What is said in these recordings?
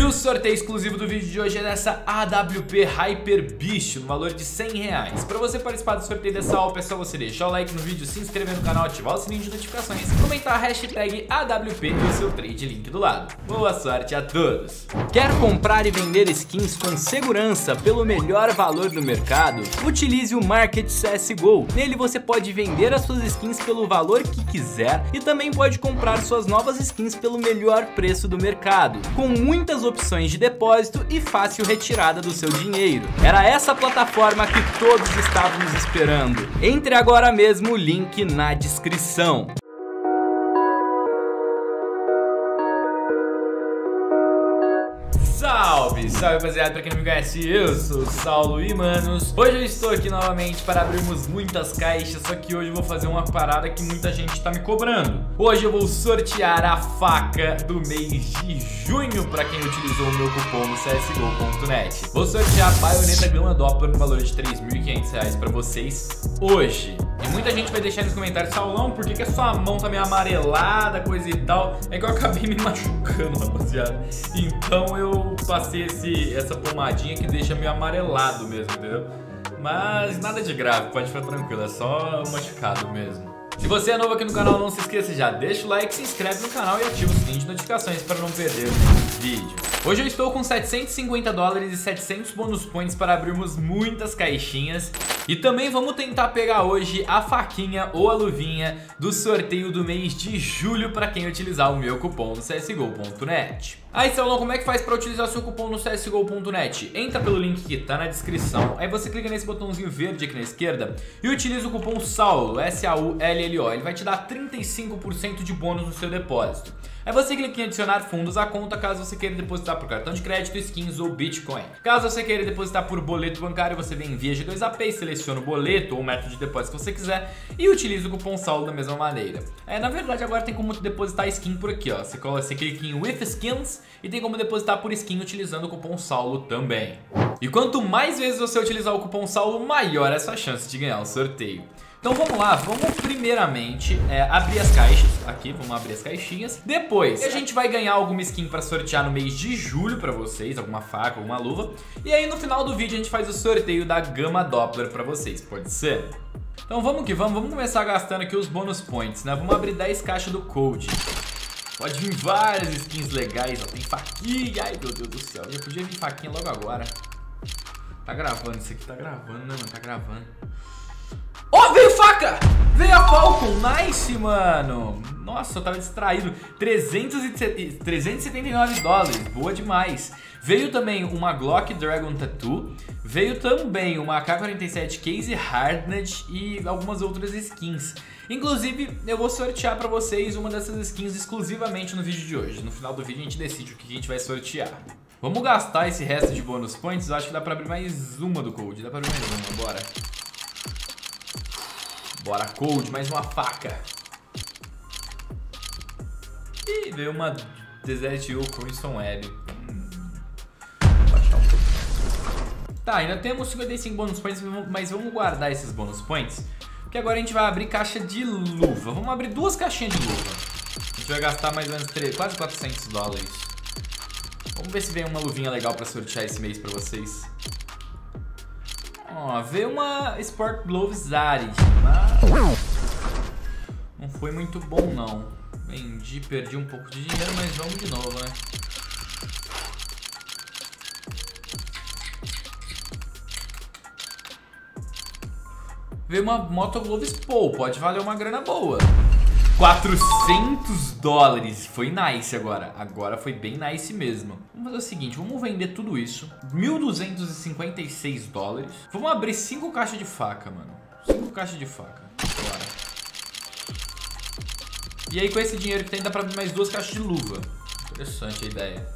E o sorteio exclusivo do vídeo de hoje é dessa AWP Hyper Beast, no valor de 100 reais. Para você participar do sorteio dessa AWP é só você deixar o like no vídeo, se inscrever no canal, ativar o sininho de notificações, comentar a hashtag AWP e o seu trade link do lado. Boa sorte a todos! Quer comprar e vender skins com segurança pelo melhor valor do mercado? Utilize o Market CSGO. Nele você pode vender as suas skins pelo valor que quiser e também pode comprar suas novas skins pelo melhor preço do mercado, com muitas opções de depósito e fácil retirada do seu dinheiro. Era essa plataforma que todos estávamos esperando. Entre agora mesmo o link na descrição. Salve, salve rapaziada, pra quem não me conhece, eu sou o Saulo e manos Hoje eu estou aqui novamente para abrirmos muitas caixas Só que hoje eu vou fazer uma parada que muita gente tá me cobrando. Hoje eu vou sortear a faca do mês de junho Pra quem utilizou o meu cupom no csgo.net Vou sortear a baioneta Doppler no valor de 3.500 reais pra vocês hoje E muita gente vai deixar nos comentários Saulão, por que, que a sua mão tá meio amarelada, coisa e tal É que eu acabei me machucando, rapaziada Então eu passei esse, essa pomadinha que deixa meio amarelado mesmo, entendeu? Mas nada de grave, pode ficar tranquilo, é só machucado mesmo. Se você é novo aqui no canal, não se esqueça já, deixa o like, se inscreve no canal e ativa o sininho de notificações para não perder o vídeo. Hoje eu estou com 750 dólares e 700 bônus points para abrirmos muitas caixinhas e também vamos tentar pegar hoje a faquinha ou a luvinha do sorteio do mês de julho para quem utilizar o meu cupom no csgo.net. Aí, Saulão, como é que faz para utilizar seu cupom no csgo.net? Entra pelo link que tá na descrição, aí você clica nesse botãozinho verde aqui na esquerda e utiliza o cupom SAULO, S-A-U-L-L-O. Ele vai te dar 35% de bônus no seu depósito. Aí você clica em adicionar fundos à conta caso você queira depositar por cartão de crédito, skins ou Bitcoin. Caso você queira depositar por boleto bancário, você vem em via G2AP e seleciona o boleto ou o método de depósito que você quiser e utiliza o cupom SAULO da mesma maneira. É, na verdade, agora tem como depositar skin por aqui, ó. Você, você clica em With Skins e tem como depositar por skin utilizando o cupom SAULO também. E quanto mais vezes você utilizar o cupom SAULO, maior é a sua chance de ganhar o sorteio. Então vamos lá, vamos primeiramente é, abrir as caixas aqui, vamos abrir as caixinhas. Depois a gente vai ganhar alguma skin para sortear no mês de julho para vocês, alguma faca, alguma luva. E aí no final do vídeo a gente faz o sorteio da Gama Doppler para vocês, pode ser? Então vamos que vamos, vamos começar gastando aqui os bônus points, né? Vamos abrir 10 caixas do Code. Pode vir várias skins legais, ó. Tem faquinha. Ai, meu Deus do céu. Já podia vir faquinha logo agora. Tá gravando, isso aqui tá gravando, né, mano? Tá gravando. Ó, oh, veio faca! Veio a Falcon, nice, mano. Nossa, eu tava distraído. 379 dólares, boa demais. Veio também uma Glock Dragon Tattoo. Veio também uma AK-47 Case Hardened e algumas outras skins. Inclusive, eu vou sortear pra vocês uma dessas skins exclusivamente no vídeo de hoje. No final do vídeo a gente decide o que a gente vai sortear. Vamos gastar esse resto de bônus points? Eu acho que dá pra abrir mais uma do Code. Dá pra abrir mais uma, bora. Bora, Cold, mais uma faca. E veio uma Desert Eagle Crimson Web. Hum. Um. Tá, ainda temos 55 bônus points, mas vamos guardar esses bônus points. Porque agora a gente vai abrir caixa de luva. Vamos abrir duas caixinhas de luva. A gente vai gastar mais ou menos 3, quase 400 dólares. Vamos ver se vem uma luvinha legal pra sortear esse mês pra vocês. Ó, veio uma Sport Gloves Ares, mas não foi muito bom não. Vendi, perdi um pouco de dinheiro, mas vamos de novo, né? Veio uma Moto Gloves Paul, pode valer uma grana boa. 400 dólares. Foi nice agora. Agora foi bem nice mesmo. Vamos fazer o seguinte, vamos vender tudo isso. 1.256 dólares. Vamos abrir 5 caixas de faca, mano. 5 caixas de faca. Bora. E aí com esse dinheiro que tem, dá pra abrir mais duas caixas de luva. Interessante a ideia.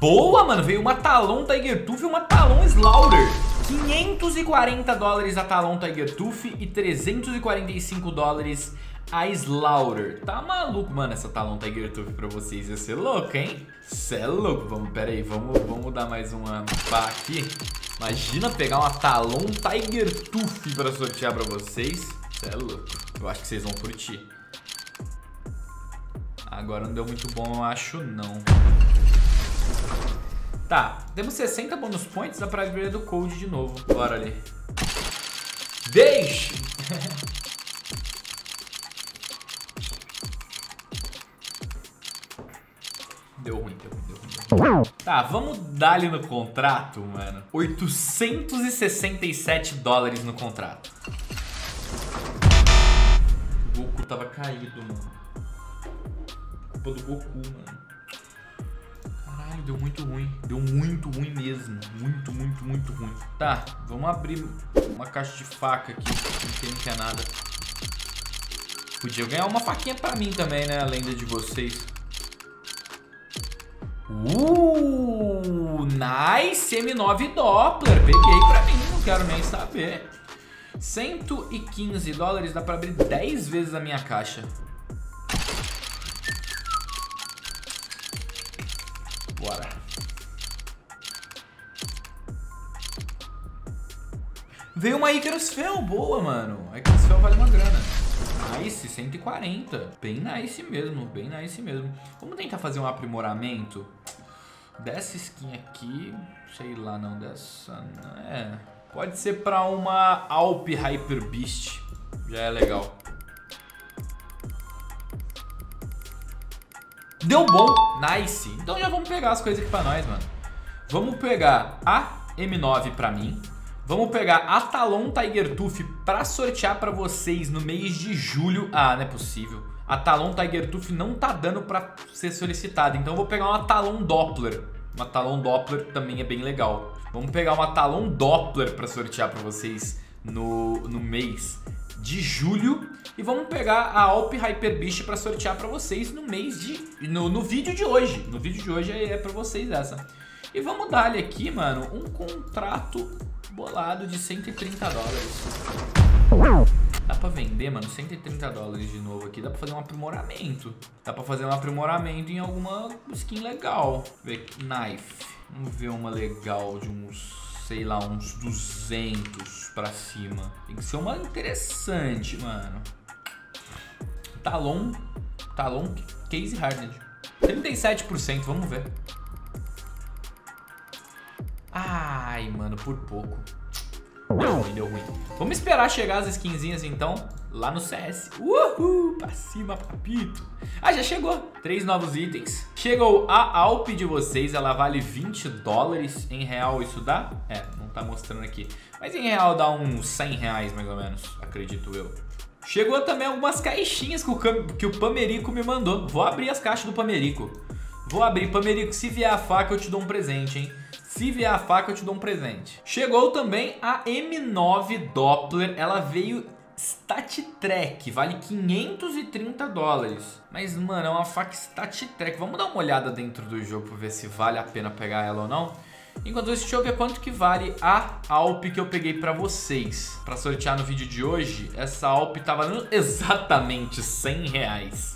Boa, mano. Veio uma Talon Tiger Tooth e uma Talon Slaughter. 540 dólares a Talon Tiger Tooth e 345 dólares a Slaughter. Tá maluco, mano, essa Talon Tiger Tooth pra vocês. Ia ser louco, hein? Cê é louco. Vamos, pera aí, vamos, vamos dar mais uma pá aqui. Imagina pegar uma Talon Tiger Tooth pra sortear pra vocês. Cê é louco. Eu acho que vocês vão curtir. Agora não deu muito bom, eu acho não. Tá, temos 60 bônus points, dá pra abrir do code de novo. Bora ali. Deixe! Deu ruim, deu ruim, deu ruim, deu ruim. Tá, vamos dar ali no contrato, mano. 867 dólares no contrato. O Goku tava caído, mano. Culpa do Goku, mano. Deu muito ruim. Deu muito ruim mesmo. Muito, muito, muito ruim. Tá, vamos abrir uma caixa de faca aqui. Não quer nada. Podia ganhar uma faquinha pra mim também, né? Além da de vocês. Uh, nice M9 Doppler. Peguei pra mim, não quero nem saber. 115 dólares dá pra abrir 10 vezes a minha caixa. Veio uma Icarus Fel, boa, mano. A Icarus Fel vale uma grana. Nice, 140. Bem nice mesmo, bem nice mesmo. Vamos tentar fazer um aprimoramento. Dessa skin aqui, sei lá não, dessa... É, pode ser pra uma Alp Hyper Beast. Já é legal. Deu bom, nice. Então já vamos pegar as coisas aqui pra nós, mano. Vamos pegar a M9 pra mim. Vamos pegar a Talon Tiger Tooth pra sortear pra vocês no mês de julho. Ah, não é possível. A Talon Tiger Tooth não tá dando pra ser solicitada. Então eu vou pegar uma Talon Doppler. Uma Talon Doppler também é bem legal. Vamos pegar uma Talon Doppler pra sortear pra vocês no, no mês de julho. E vamos pegar a Alp Hyper Beast pra sortear pra vocês no mês de... No, no vídeo de hoje. No vídeo de hoje é, é pra vocês essa. E vamos dar-lhe aqui, mano, um contrato bolado de 130 dólares. Dá pra vender, mano, 130 dólares de novo aqui. Dá pra fazer um aprimoramento. Dá pra fazer um aprimoramento em alguma skin legal. Ver knife. Vamos ver uma legal de uns, sei lá, uns 200 pra cima. Tem que ser uma interessante, mano. Talon. Talon Case Hardened. 37%, vamos ver. Ai, mano, por pouco. Deu ruim, deu ruim. Vamos esperar chegar as skinzinhas, então, lá no CS. Uhul, pra cima, papito. Ah, já chegou. Três novos itens. Chegou a Alp de vocês, ela vale 20 dólares. Em real isso dá? É, não tá mostrando aqui. Mas em real dá uns 100 reais, mais ou menos, acredito eu. Chegou também algumas caixinhas que o, que o Pamerico me mandou. Vou abrir as caixas do Pamerico. Vou abrir, Pamerico, se vier a faca eu te dou um presente, hein? Se vier a faca, eu te dou um presente. Chegou também a M9 Doppler. Ela veio Stat Trek, vale 530 dólares. Mas, mano, é uma faca Stat Trek. Vamos dar uma olhada dentro do jogo pra ver se vale a pena pegar ela ou não. Enquanto isso, deixa eu ver quanto que vale a Alp que eu peguei pra vocês. Pra sortear no vídeo de hoje, essa Alp tá valendo exatamente 100 reais.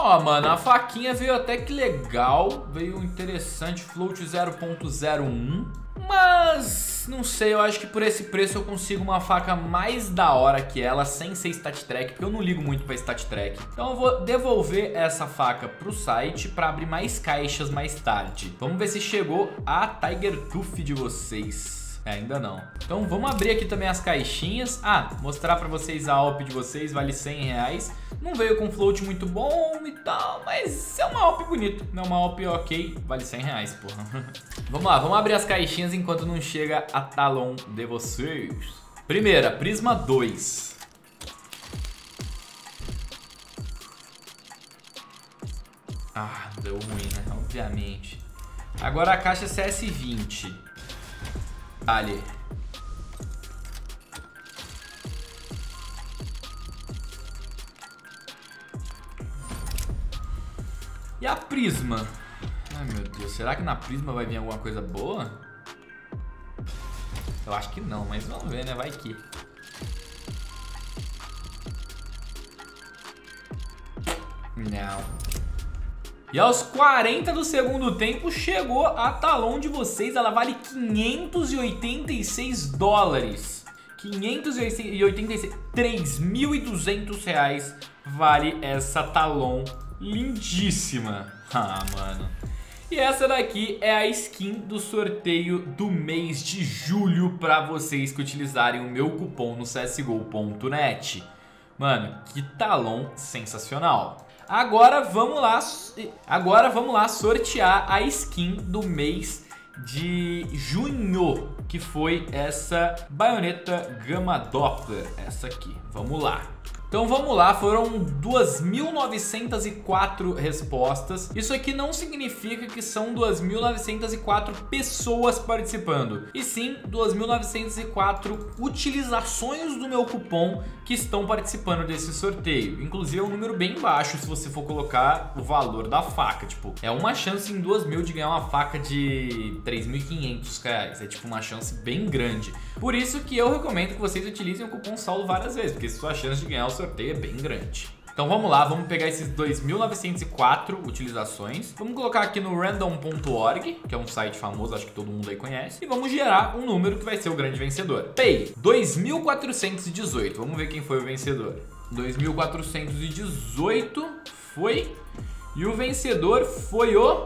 Ó, mano, a faquinha veio até que legal. Veio interessante, float 0.01. Mas, não sei, eu acho que por esse preço eu consigo uma faca mais da hora que ela, sem ser stat track, porque eu não ligo muito pra stat track. Então eu vou devolver essa faca pro site pra abrir mais caixas mais tarde. Vamos ver se chegou a Tiger Tooth de vocês. É, ainda não. Então vamos abrir aqui também as caixinhas. Ah, mostrar pra vocês a Alp de vocês, vale 100 reais. Não veio com float muito bom e tal, mas é uma Alp bonito. Não é uma Alp ok, vale 100 reais, porra. vamos lá, vamos abrir as caixinhas enquanto não chega a Talon de vocês. Primeira, Prisma 2. Ah, deu ruim, né? Obviamente. Agora a caixa CS20. Ali. E a Prisma? Ai meu Deus, será que na Prisma vai vir alguma coisa boa? Eu acho que não, mas vamos ver, né? Vai que. Não. E aos 40 do segundo tempo chegou a talão de vocês, ela vale 586 dólares. 586, 3.200 reais vale essa talão lindíssima. Ah, mano. E essa daqui é a skin do sorteio do mês de julho para vocês que utilizarem o meu cupom no csgo.net. Mano, que talão sensacional. Agora vamos lá, agora vamos lá sortear a skin do mês de junho, que foi essa baioneta Gama Doppler, essa aqui. Vamos lá. Então vamos lá, foram 2.904 respostas. Isso aqui não significa que são 2.904 pessoas participando, e sim 2.904 utilizações do meu cupom que estão participando desse sorteio. Inclusive é um número bem baixo se você for colocar o valor da faca. Tipo, é uma chance em 2 mil de ganhar uma faca de 3.500 reais. É tipo uma chance bem grande. Por isso que eu recomendo que vocês utilizem o cupom Saulo várias vezes, porque sua chance de ganhar o sorteio é bem grande. Então vamos lá, vamos pegar esses 2.904 utilizações, vamos colocar aqui no random.org, que é um site famoso, acho que todo mundo aí conhece, e vamos gerar um número que vai ser o grande vencedor. Pay, 2.418, vamos ver quem foi o vencedor. 2.418 foi, e o vencedor foi o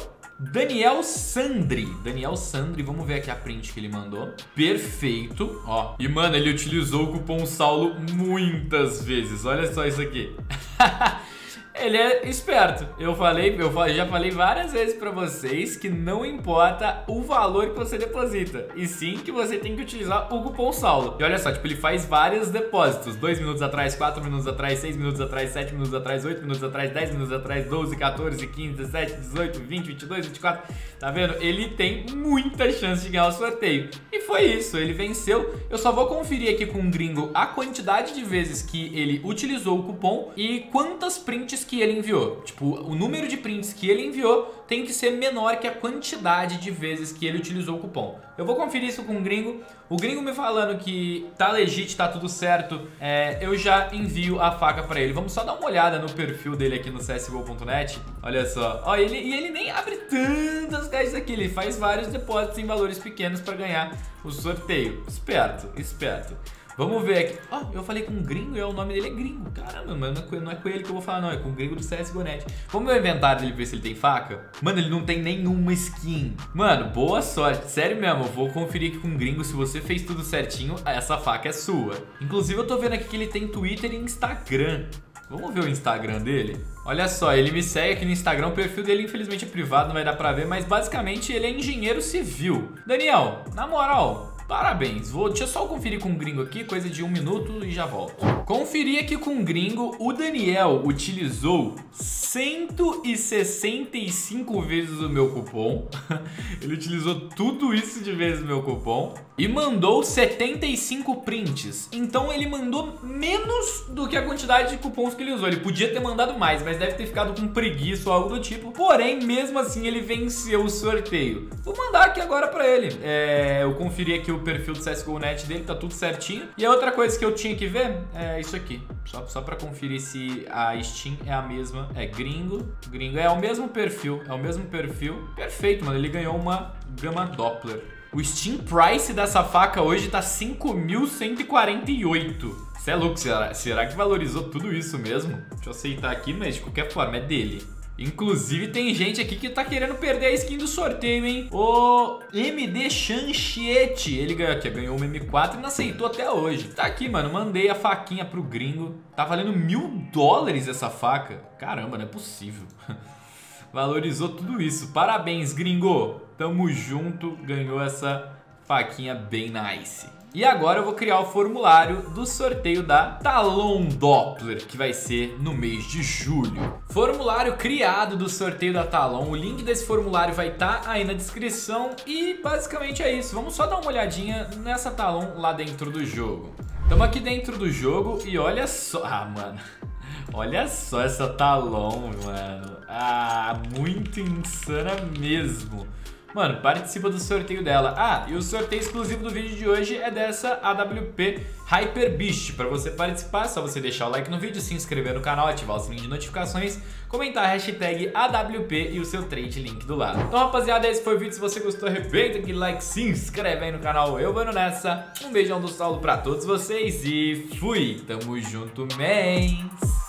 Daniel Sandri. Daniel Sandri, vamos ver aqui a print que ele mandou. Perfeito, ó. E, mano, ele utilizou o cupom Saulo muitas vezes. Olha só isso aqui. Ele é esperto. Eu falei, eu já falei várias vezes para vocês que não importa o valor que você deposita, e sim que você tem que utilizar o cupom Saulo. E olha só, tipo, ele faz vários depósitos. 2 minutos atrás, 4 minutos atrás, 6 minutos atrás, 7 minutos atrás, 8 minutos atrás, 10 minutos atrás, 12, 14, 15, 17, 18, 20, 22, 24. Tá vendo? Ele tem muita chance de ganhar o sorteio. E foi isso, ele venceu. Eu só vou conferir aqui com o gringo a quantidade de vezes que ele utilizou o cupom e quantas prints que ele enviou. Tipo, o número de prints que ele enviou tem que ser menor que a quantidade de vezes que ele utilizou o cupom. Eu vou conferir isso com o gringo. O gringo me falando que tá legit, tá tudo certo, é, eu já envio a faca para ele. Vamos só dar uma olhada no perfil dele aqui no csgo.net. Olha só. Ó, ele, e ele nem abre tantas caixas aqui, ele faz vários depósitos em valores pequenos para ganhar o sorteio. Esperto, esperto. Vamos ver aqui. Ó, oh, eu falei com um gringo e o nome dele é gringo. Caramba, mano, não é com ele que eu vou falar, não. É com o gringo do CSGO.net. Vamos ver o inventário dele ver se ele tem faca? Mano, ele não tem nenhuma skin. Mano, boa sorte. Sério mesmo, eu vou conferir aqui com o gringo. Se você fez tudo certinho, essa faca é sua. Inclusive, eu tô vendo aqui que ele tem Twitter e Instagram. Vamos ver o Instagram dele? Olha só, ele me segue aqui no Instagram, o perfil dele infelizmente é privado, não vai dar pra ver, mas basicamente ele é engenheiro civil. Daniel, na moral, Parabéns, vou deixa só conferir com o gringo aqui, coisa de um minuto e já volto. Conferir aqui com o gringo, o Daniel utilizou 165 vezes o meu cupom. Ele utilizou tudo isso de vezes o meu cupom e mandou 75 prints. Então ele mandou menos do que a quantidade de cupons que ele usou. Ele podia ter mandado mais, mas deve ter ficado com preguiça ou algo do tipo. Porém, mesmo assim, ele venceu o sorteio. Vou mandar aqui agora pra ele. É, eu conferi aqui o perfil do CSGO.net dele, tá tudo certinho. E a outra coisa que eu tinha que ver é isso aqui. Só, só pra conferir se a Steam é a mesma. É gringo. Gringo é o mesmo perfil. É o mesmo perfil. Perfeito, mano. Ele ganhou uma Gama Doppler. O Steam Price dessa faca hoje tá 5.148. Você é louco, será, será que valorizou tudo isso mesmo? Deixa eu aceitar aqui, mas de qualquer forma é dele. Inclusive tem gente aqui que tá querendo perder a skin do sorteio, hein? O MD Chanchiete, ele ganhou aqui, ganhou uma M4 e não aceitou até hoje. Tá aqui, mano, mandei a faquinha pro gringo. Tá valendo mil dólares essa faca. Caramba, não é possível. Valorizou tudo isso. Parabéns, gringo. Tamo junto, ganhou essa faquinha bem nice. E agora eu vou criar o formulário do sorteio da Talon Doppler, que vai ser no mês de julho. Formulário criado do sorteio da Talon, o link desse formulário vai estar tá aí na descrição e basicamente é isso. Vamos só dar uma olhadinha nessa Talon lá dentro do jogo. Estamos aqui dentro do jogo e olha só... Ah, mano... Olha só essa Talon, mano. Ah, muito insana mesmo. Mano, participa do sorteio dela. Ah, e o sorteio exclusivo do vídeo de hoje é dessa AWP Hyper Beast. Para você participar, é só você deixar o like no vídeo, se inscrever no canal, ativar o sininho de notificações, comentar a hashtag AWP e o seu trade link do lado. Então, rapaziada, esse foi o vídeo. Se você gostou, arrebenta aquele like, se inscreve aí no canal. Eu vou nessa. Um beijão do Saulo pra todos vocês e fui! Tamo junto, mens!